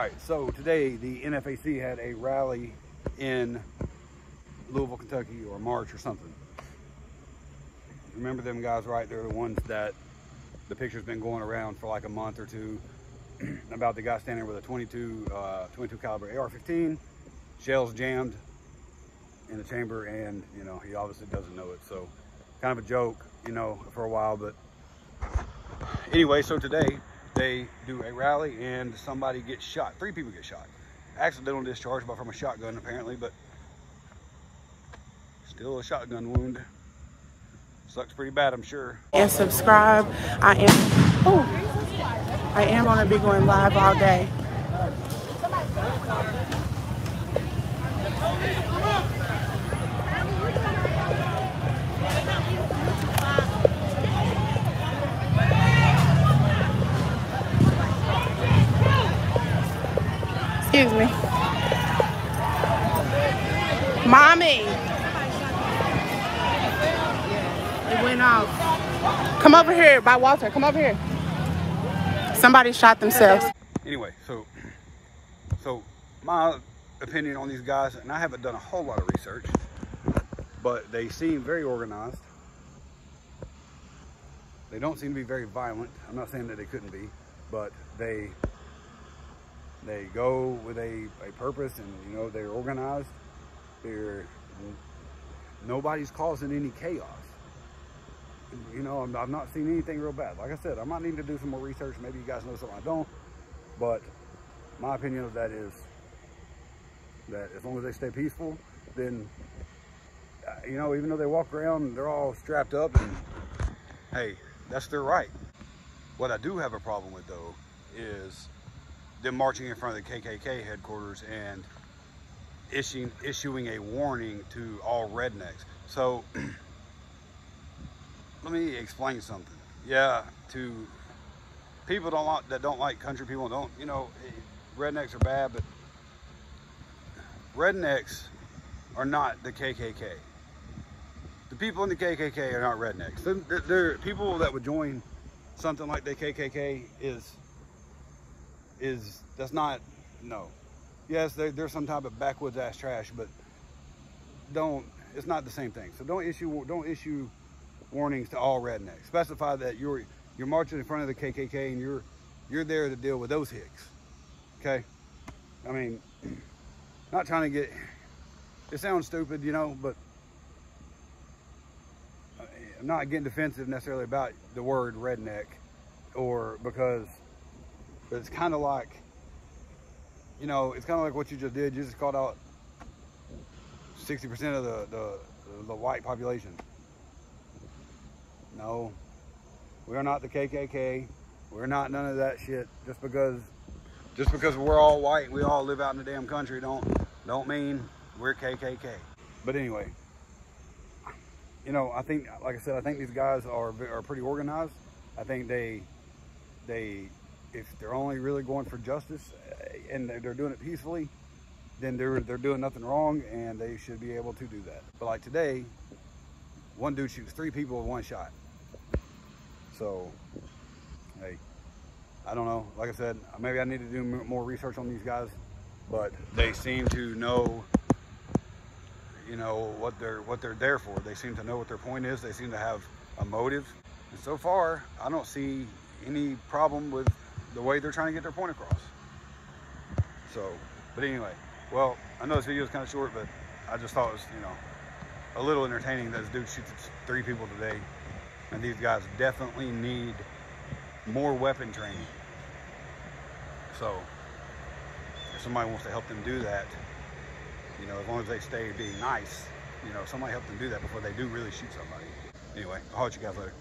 right, so today the NFAC had a rally in Louisville, Kentucky, or March or something. Remember them guys, right? They're the ones that the picture's been going around for like a month or two about the guy standing with a 22, uh, 22 caliber AR-15, shells jammed in the chamber, and you know he obviously doesn't know it. So, kind of a joke, you know, for a while. But anyway, so today they do a rally and somebody gets shot. Three people get shot. Accidental discharge, but from a shotgun apparently, but still a shotgun wound. Sucks pretty bad, I'm sure. And subscribe. I am, oh, I am gonna be going live all day. Excuse me. Mommy. It went off. Come over here by Walter. Come over here. Somebody shot themselves. Anyway, so so my opinion on these guys, and I haven't done a whole lot of research, but they seem very organized. They don't seem to be very violent. I'm not saying that they couldn't be, but they they go with a, a purpose and you know they're organized. They're nobody's causing any chaos. You know, I'm, I've not seen anything real bad. Like I said, I might need to do some more research. Maybe you guys know something I don't. But my opinion of that is that as long as they stay peaceful, then uh, you know, even though they walk around, they're all strapped up, and hey, that's their right. What I do have a problem with though is them marching in front of the KKK headquarters and issuing issuing a warning to all rednecks. So let me explain something. Yeah, to people don't like, that don't like country people don't you know rednecks are bad, but rednecks are not the KKK. The people in the KKK are not rednecks. They're, they're people that would join something like the KKK is is that's not no. Yes, they're, they're some type of backwoods ass trash, but don't. It's not the same thing. So don't issue don't issue warnings to all rednecks. Specify that you're you're marching in front of the KKK and you're you're there to deal with those hicks. Okay. I mean, not trying to get. It sounds stupid, you know, but I'm not getting defensive necessarily about the word redneck, or because but it's kind of like, you know, it's kind of like what you just did. You just called out 60% of the, the, the white population. No, we are not the KKK. We're not none of that shit. Just because, just because we're all white and we all live out in the damn country, don't don't mean we're KKK. But anyway, you know, I think, like I said, I think these guys are are pretty organized. I think they they if they're only really going for justice uh, and they're doing it peacefully, then they're they're doing nothing wrong and they should be able to do that. But like today, one dude shoots three people with one shot. So, hey, I don't know. Like I said, maybe I need to do more research on these guys, but they seem to know, you know, what they're what they're there for. They seem to know what their point is. They seem to have a motive. And so far, I don't see any problem with the way they're trying to get their point across. So, but anyway, well, I know this video is kind of short, but I just thought it was, you know, a little entertaining that this dude shoots three people today. And these guys definitely need more weapon training. So, if somebody wants to help them do that, you know, as long as they stay being nice, you know, somebody help them do that before they do really shoot somebody. Anyway, I'll let you guys later.